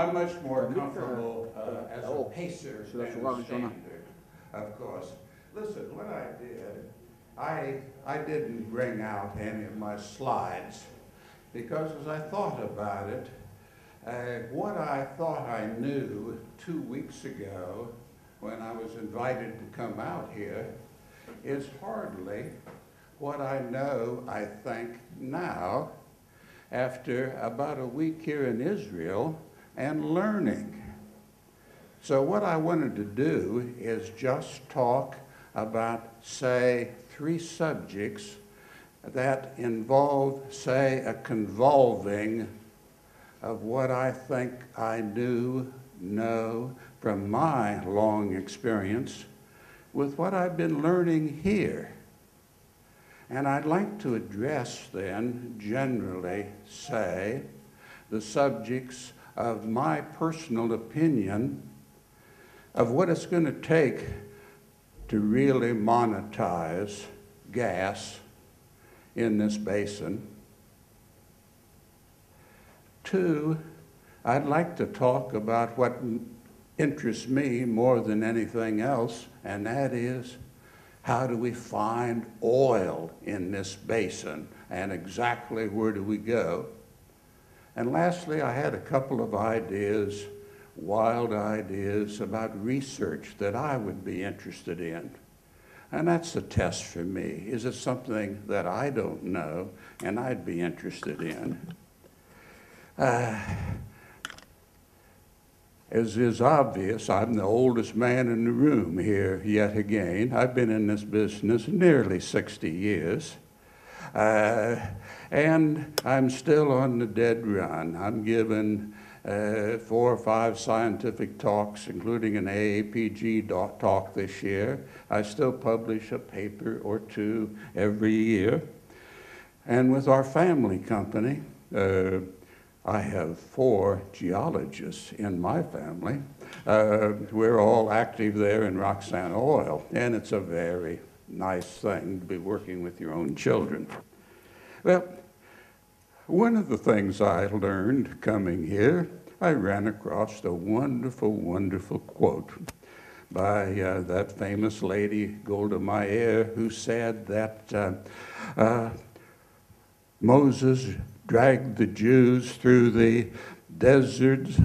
I'm much more comfortable uh, as a oh, pacer than a I was gonna- standard, of course. Listen, what I did, I, I didn't bring out any of my slides because as I thought about it, uh, what I thought I knew two weeks ago when I was invited to come out here is hardly what I know, I think, now. After about a week here in Israel and learning. So, what I wanted to do is just talk about, say, three subjects that involve, say, a convolving of what I think I do know from my long experience with what I've been learning here. And I'd like to address then, generally, say, the subjects of my personal opinion of what it's going to take to really monetize gas in this basin. Two, I'd like to talk about what interests me more than anything else, and that is how do we find oil in this basin and exactly where do we go? And lastly, I had a couple of ideas, wild ideas about research that I would be interested in. And that's the test for me. Is it something that I don't know and I'd be interested in? Uh, as is obvious, I'm the oldest man in the room here yet again. I've been in this business nearly 60 years. Uh, and I'm still on the dead run. I'm giving uh, four or five scientific talks, including an AAPG talk this year. I still publish a paper or two every year. And with our family company, uh, I have four geologists in my family. Uh, we're all active there in Roxanna Oil, and it's a very nice thing to be working with your own children. Well, one of the things I learned coming here, I ran across a wonderful, wonderful quote by uh, that famous lady, Golda Meir, who said that uh, uh, Moses dragged the Jews through the deserts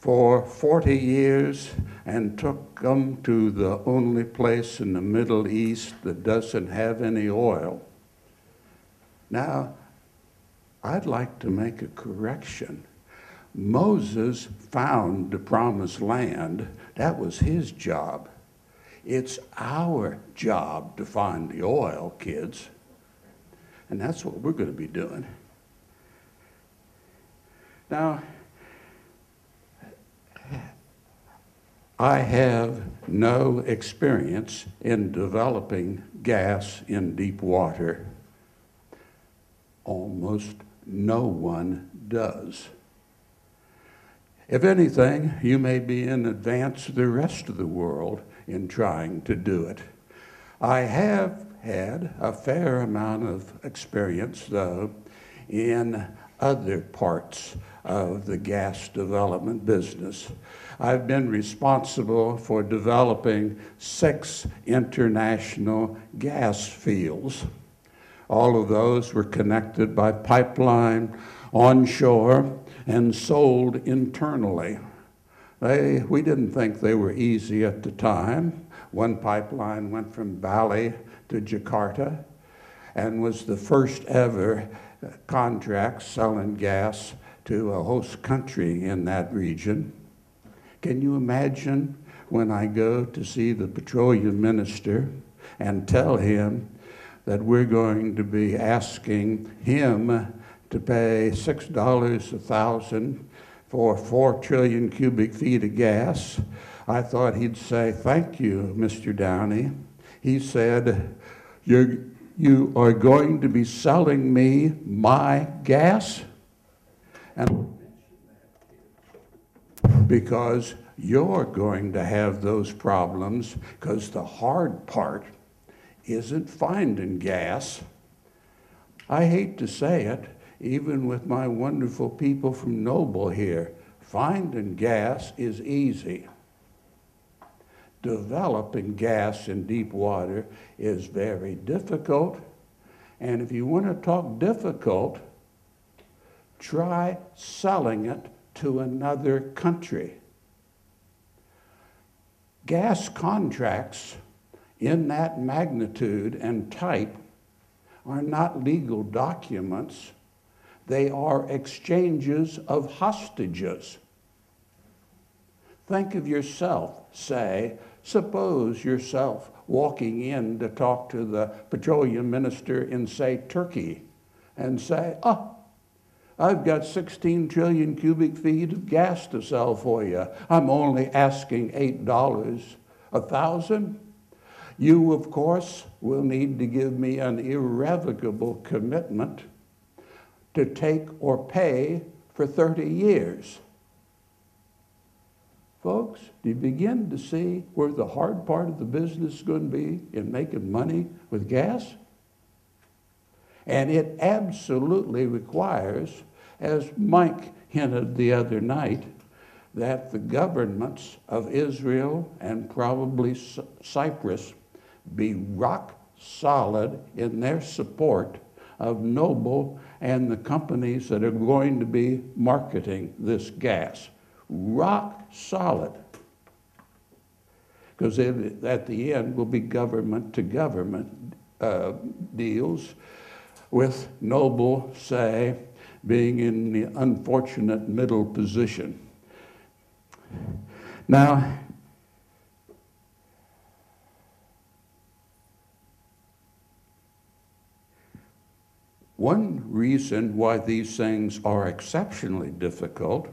for 40 years and took them to the only place in the Middle East that doesn't have any oil. Now, I'd like to make a correction. Moses found the promised land. That was his job. It's our job to find the oil, kids. And that's what we're going to be doing. Now, I have no experience in developing gas in deep water. Almost no one does. If anything, you may be in advance of the rest of the world in trying to do it. I have had a fair amount of experience, though, in other parts of the gas development business. I've been responsible for developing six international gas fields. All of those were connected by pipeline onshore and sold internally. They, we didn't think they were easy at the time. One pipeline went from Bali to Jakarta and was the first ever contract selling gas to a host country in that region. Can you imagine when I go to see the petroleum minister and tell him that we're going to be asking him to pay $6 a thousand for 4 trillion cubic feet of gas? I thought he'd say, Thank you, Mr. Downey. He said, You're, You are going to be selling me my gas? And because you're going to have those problems because the hard part isn't finding gas. I hate to say it, even with my wonderful people from Noble here, Finding gas is easy. Developing gas in deep water is very difficult. And if you want to talk difficult, try selling it to another country. Gas contracts in that magnitude and type are not legal documents, they are exchanges of hostages. Think of yourself, say, suppose yourself walking in to talk to the petroleum minister in, say, Turkey, and say, oh, I've got 16 trillion cubic feet of gas to sell for you. I'm only asking $8 a thousand. You, of course, will need to give me an irrevocable commitment to take or pay for 30 years. Folks, do you begin to see where the hard part of the business is going to be in making money with gas? And it absolutely requires, as Mike hinted the other night, that the governments of Israel and probably Cyprus be rock solid in their support of Noble and the companies that are going to be marketing this gas. Rock solid. Because at the end will be government to government uh, deals, with Noble, say, being in the unfortunate middle position. Now, One reason why these things are exceptionally difficult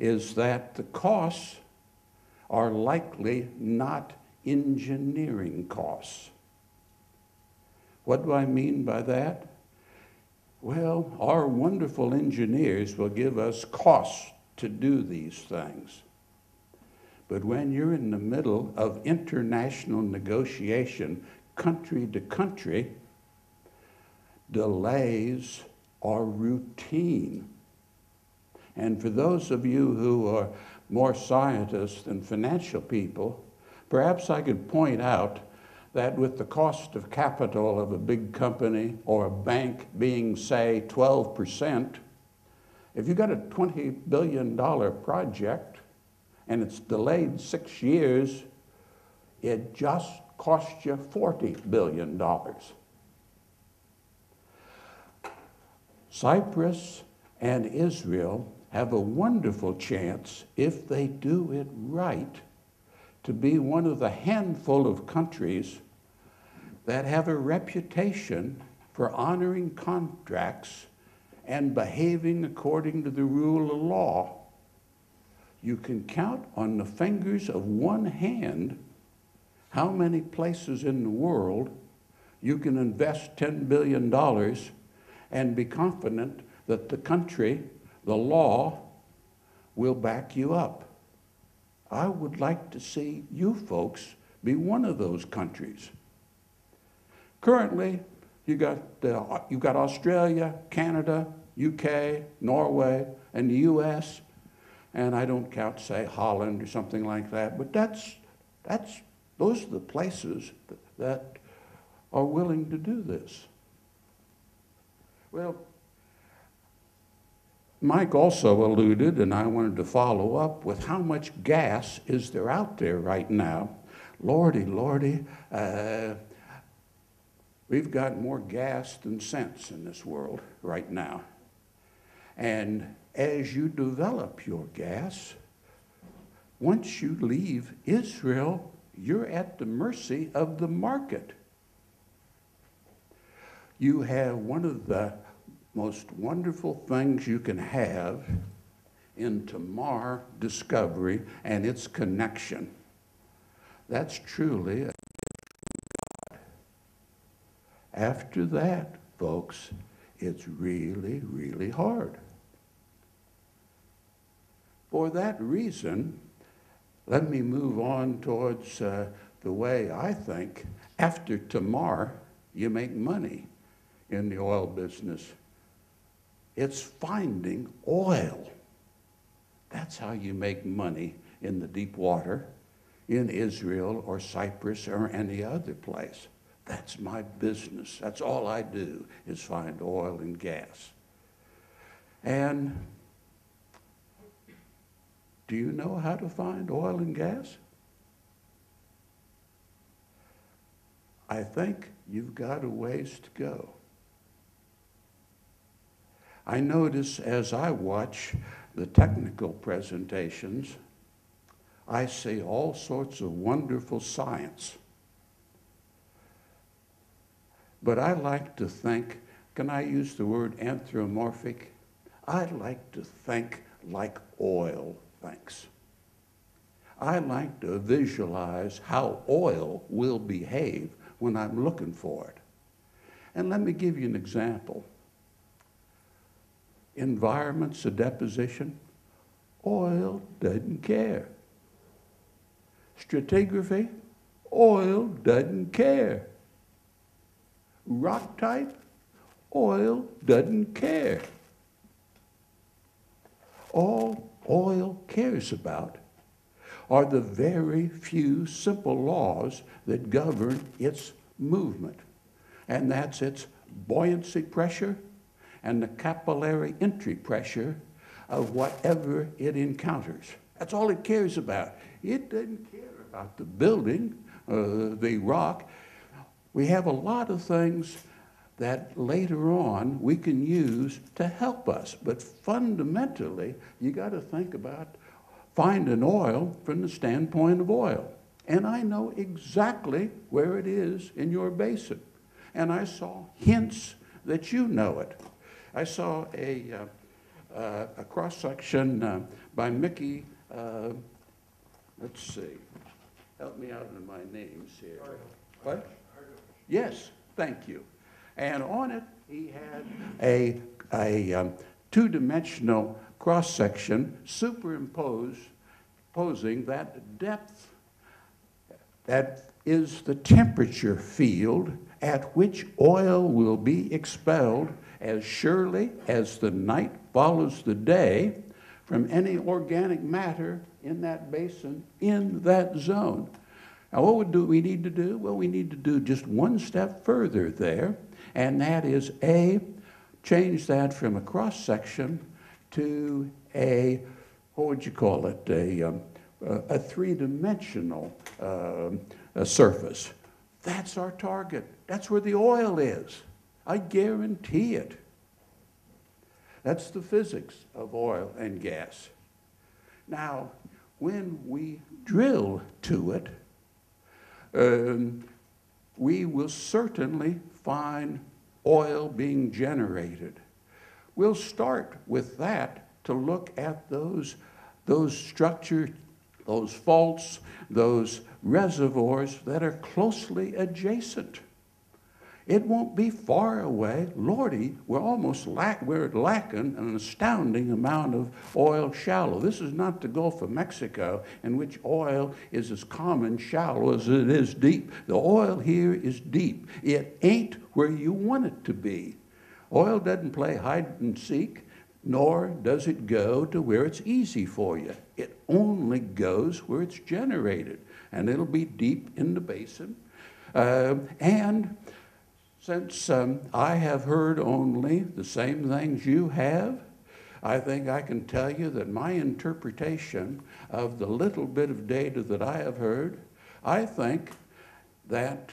is that the costs are likely not engineering costs. What do I mean by that? Well, our wonderful engineers will give us costs to do these things. But when you're in the middle of international negotiation, country to country, delays are routine. And for those of you who are more scientists than financial people, perhaps I could point out that with the cost of capital of a big company or a bank being, say, 12%, if you've got a $20 billion project and it's delayed six years, it just cost you $40 billion. Cyprus and Israel have a wonderful chance, if they do it right, to be one of the handful of countries that have a reputation for honoring contracts and behaving according to the rule of law. You can count on the fingers of one hand how many places in the world you can invest $10 billion and be confident that the country, the law, will back you up. I would like to see you folks be one of those countries. Currently, you got, uh, you got Australia, Canada, UK, Norway, and the US, and I don't count, say, Holland or something like that, but that's, that's, those are the places that are willing to do this. Well, Mike also alluded, and I wanted to follow up with how much gas is there out there right now? Lordy, lordy, uh, we've got more gas than sense in this world right now. And as you develop your gas, once you leave Israel, you're at the mercy of the market you have one of the most wonderful things you can have in Tamar discovery and its connection. That's truly a God. After that, folks, it's really, really hard. For that reason, let me move on towards uh, the way I think after tomorrow you make money in the oil business. It's finding oil. That's how you make money in the deep water in Israel or Cyprus or any other place. That's my business. That's all I do is find oil and gas. And do you know how to find oil and gas? I think you've got a ways to go. I notice as I watch the technical presentations, I see all sorts of wonderful science. But I like to think, can I use the word anthropomorphic? I like to think like oil thinks. I like to visualize how oil will behave when I'm looking for it. And let me give you an example. Environments of deposition, oil doesn't care. Stratigraphy, oil doesn't care. Rock type, oil doesn't care. All oil cares about are the very few simple laws that govern its movement. And that's its buoyancy pressure and the capillary entry pressure of whatever it encounters. That's all it cares about. It doesn't care about the building, uh, the rock. We have a lot of things that later on we can use to help us. But fundamentally, you got to think about finding oil from the standpoint of oil. And I know exactly where it is in your basin. And I saw hints that you know it. I saw a, uh, uh, a cross section uh, by Mickey, uh, let's see, help me out in my names here. What? Yes, thank you. And on it, he had a, a um, two dimensional cross section superimposed, posing that depth that is the temperature field at which oil will be expelled as surely as the night follows the day from any organic matter in that basin, in that zone. Now, what do we need to do? Well, we need to do just one step further there, and that is A, change that from a cross section to a, what would you call it, a, um, a three-dimensional uh, surface. That's our target. That's where the oil is. I guarantee it. That's the physics of oil and gas. Now, when we drill to it, um, we will certainly find oil being generated. We'll start with that to look at those, those structures, those faults, those reservoirs that are closely adjacent. It won't be far away. Lordy, we're almost lack, we're lacking an astounding amount of oil shallow. This is not the Gulf of Mexico, in which oil is as common shallow as it is deep. The oil here is deep. It ain't where you want it to be. Oil doesn't play hide and seek, nor does it go to where it's easy for you. It only goes where it's generated, and it'll be deep in the basin. Uh, and since um, I have heard only the same things you have, I think I can tell you that my interpretation of the little bit of data that I have heard, I think that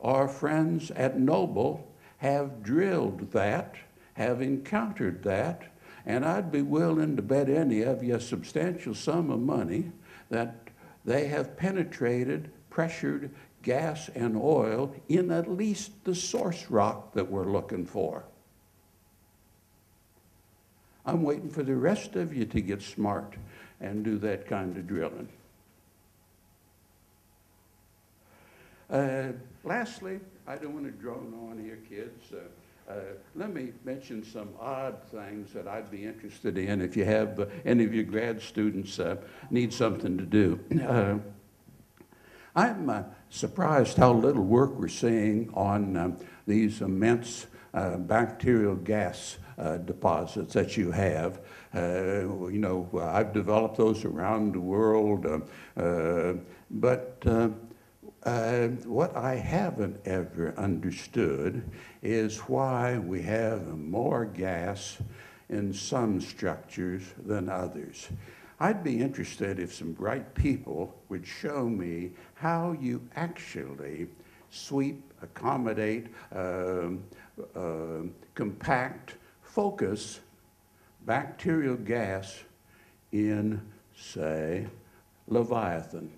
our friends at Noble have drilled that, have encountered that, and I'd be willing to bet any of you a substantial sum of money that they have penetrated, pressured gas and oil in at least the source rock that we're looking for. I'm waiting for the rest of you to get smart and do that kind of drilling. Uh, lastly, I don't want to drone on here, kids. Uh, uh, let me mention some odd things that I'd be interested in if you have uh, any of your grad students uh, need something to do. Uh, I'm surprised how little work we're seeing on um, these immense uh, bacterial gas uh, deposits that you have. Uh, you know, I've developed those around the world, uh, uh, but uh, uh, what I haven't ever understood is why we have more gas in some structures than others. I'd be interested if some bright people would show me how you actually sweep, accommodate, um, uh, compact, focus bacterial gas in, say, Leviathan.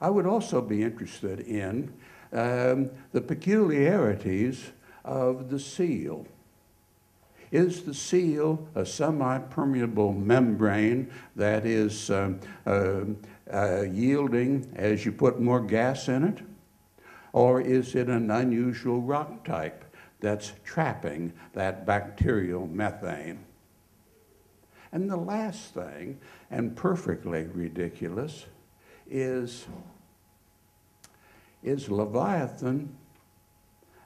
I would also be interested in um, the peculiarities of the seal. Is the seal a semi-permeable membrane that is um, uh, uh, yielding as you put more gas in it? Or is it an unusual rock type that's trapping that bacterial methane? And the last thing, and perfectly ridiculous, is, is Leviathan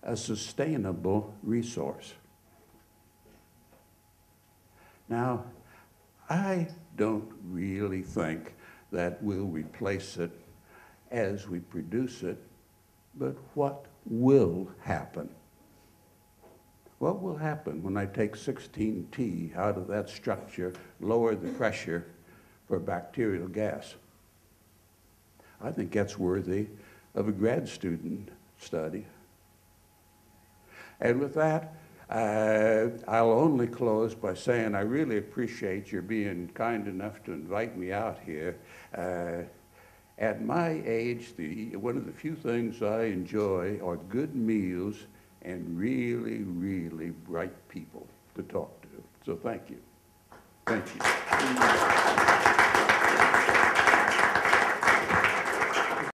a sustainable resource? Now, I don't really think that we'll replace it as we produce it, but what will happen? What will happen when I take 16T out of that structure, lower the pressure for bacterial gas? I think that's worthy of a grad student study. And with that, uh, I'll only close by saying I really appreciate your being kind enough to invite me out here. Uh, at my age, the, one of the few things I enjoy are good meals and really, really bright people to talk to. So thank you. Thank you.